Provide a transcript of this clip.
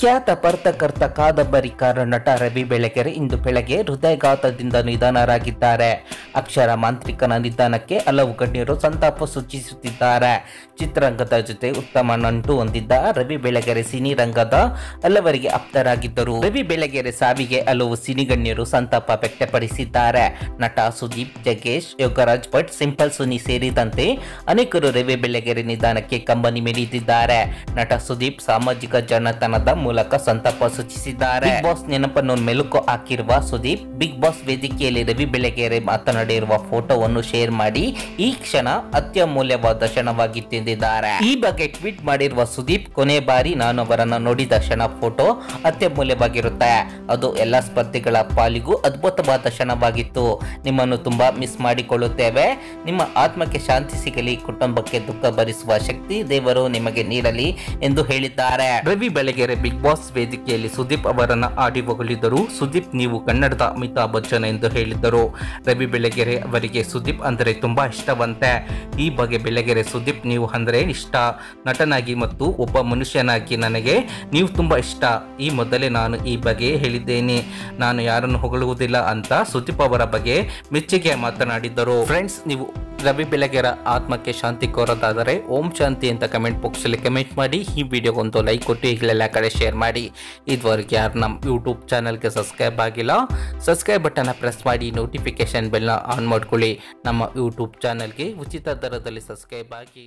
ಖ್ಯಾತ ಪರ್ತಕರ್ತ ಕಾದಂಬರಿಕಾರ ನಟ ರವಿ ಬೆಳಗೆರೆ ಇಂದು ಬೆಳಗ್ಗೆ ಹೃದಯಘಾತದಿಂದ ನಿಧನರಾಗಿದ್ದಾರೆ. ಅಕ್ಷರ ಮಾಂತ್ರಿಕನ ನಿಧನಕ್ಕೆ ಹಲವು ಗಣ್ಯರು ಸಂತಾಪ ಸೂಚಿಸುತ್ತಿದ್ದಾರೆ. ಚಿತ್ರರಂಗದ ಜೊತೆ ಉತ್ತಮ ನಂಟು ಹೊಂದಿದ್ದ ರವಿ ಬೆಳಗೆರೆ ಸಿನಿ ರಂಗದ ಹಲವರಿಗೆ ಆಪ್ತರಾಗಿದ್ದರು. ರವಿ ಬೆಳಗೆರೆ ಸಾವಿಗೆ ಹಲವು ಸಿನಿಗಣ್ಯರು ಸಂತಾಪ ವ್ಯಕ್ತಪಡಿಸಿದ್ದಾರೆ. ನಟ ಸುದೀಪ್, ಜಗೇಶ್, ಯೋಗರಾಜ್ ಭಟ್, ಸಿಂಪಲ್ ಸುನಿ ಸೇರಿದಂತೆ ಅನೇಕರು ರವಿ ಬೆಳಗೆರೆ ನಿಧನಕ್ಕೆ ಕಂಬನಿ ಮಿಡಿದಿದ್ದಾರೆ. ನಟ ಸುದೀಪ್ ಸಾಮಾಜಿಕ ಜಾಲತಾಣದ ಮೂಲಕ ಸಂತಾಪ ಸೂಚಿಸಿದ್ದಾರೆ. ಬಿಗ್ ಬಾಸ್ ನೆನಪನ್ನು ಮೆಲುಕು ಹಾಕಿರುವ ಸುದೀಪ್ ಬಿಗ್ ಬಾಸ್ ವೇದಿಕೆಯಲ್ಲಿ ರವಿ ಬೆಳಗೆರೆ ಮಾತನಾಡಿರುವ ಫೋಟೋವನ್ನು ಶೇರ್ ಮಾಡಿ ಈ ಕ್ಷಣ ಅತ್ಯಮೂಲ್ಯವಾದ ಕ್ಷಣವಾಗಿತ್ತೆಂದಿದ್ದಾರೆ ಈ ಬಗ್ಗೆ ಟ್ವೀಟ್ ಮಾಡಿರುವ ಸುದೀಪ್ ಕೊನೆ ಬಾರಿ ನಾನು ಅವರನ್ನು ನೋಡಿದ ಕ್ಷಣ ಫೋಟೋ ಅತ್ಯಮೂಲ್ಯವಾಗಿರುತ್ತೆ. ಅದು ಎಲ್ಲ ಸ್ಪರ್ಧಿಗಳ ಪಾಲಿಗೂ ಅದ್ಭುತವಾದ ಕ್ಷಣವಾಗಿತ್ತು. ನಿಮ್ಮನ್ನು ತುಂಬಾ ಮಿಸ್ ಮಾಡಿಕೊಳ್ಳುತ್ತೇವೆ. ನಿಮ್ಮ ಆತ್ಮಕ್ಕೆ ಶಾಂತಿ ಸಿಗಲಿ ಕುಟುಂಬಕ್ಕೆ ದುಃಖ ಭರಿಸುವ ಶಕ್ತಿ ದೇವರು ನಿಮಗೆ ನೀಡಲಿ ಎಂದು ಹೇಳಿದ್ದಾರೆ. ರವಿ ಬೆಳಗೆರೆ ಬಿಗ್ ಬಾಸ್ ವೇದಿಕೆಯಲ್ಲಿ ಸುದೀಪ್ ಅವರನ್ನ ಆಡಿ ಹೊಗಳಿದರು. ಸುದೀಪ್, ನೀವು ಕನ್ನಡದ ಅಮಿತಾಬ್ ಬಚ್ಚನ್ ಎಂದು ಹೇಳಿದ್ದರು. ರವಿ ಬೆಳಗೆರೆ ಅವರಿಗೆ ಸುದೀಪ್ ಅಂದರೆ ತುಂಬಾ ಇಷ್ಟವಂತೆ. ಈ ಬಗ್ಗೆ ಬೆಳಗೆರೆ ಸುದೀಪ್, ನೀವು ಅಂದರೆ ಇಷ್ಟ. ನಟನಾಗಿ ಮತ್ತು ಒಬ್ಬ ಮನುಷ್ಯನಾಗಿ ನನಗೆ ನೀವು ತುಂಬಾ ಇಷ್ಟ. ಈ ಮೊದಲೇ ನಾನು ಈ ಬಗ್ಗೆ ಹೇಳಿದ್ದೇನೆ. ನಾನು ಯಾರನ್ನು ಹೊಗಳುವುದಿಲ್ಲ ಅಂತ ಸುದೀಪ್ ಅವರ ಬಗ್ಗೆ ಮೆಚ್ಚುಗೆ ಮಾತನಾಡಿದ್ದರು. ಫ್ರೆಂಡ್ಸ್, ನೀವು ರವಿ ಬೆಳಗೆರ ಆತ್ಮಕ್ಕೆ ಶಾಂತಿ ಕೋರೋದಾದರೆ ಓಂ ಶಾಂತಿ ಅಂತ ಕಮೆಂಟ್ ಬಾಕ್ಸಲ್ಲಿ ಕಮೆಂಟ್ ಮಾಡಿ, ಈ ವಿಡಿಯೋಗೊಂದು ಲೈಕ್ ಕೊಟ್ಟು, ಈಗಲೆಲ್ಲ ಕಡೆ ಶೇರ್ ಮಾಡಿ. ಇದುವರೆಗೆ ಯಾರು ನಮ್ಮ ಯೂಟ್ಯೂಬ್ ಚಾನಲ್ಗೆ ಸಬ್ಸ್ಕ್ರೈಬ್ ಆಗಿಲ್ಲ, ಸಬ್ಸ್ಕ್ರೈಬ್ ಬಟನ್ನ ಪ್ರೆಸ್ ಮಾಡಿ ನೋಟಿಫಿಕೇಶನ್ ಬೆಲ್ನ ಆನ್ ಮಾಡ್ಕೊಳ್ಳಿ. ನಮ್ಮ ಯೂಟ್ಯೂಬ್ ಚಾನಲ್ಗೆ ಉಚಿತ ದರದಲ್ಲಿ ಸಬ್ಸ್ಕ್ರೈಬ್ ಆಗಿ.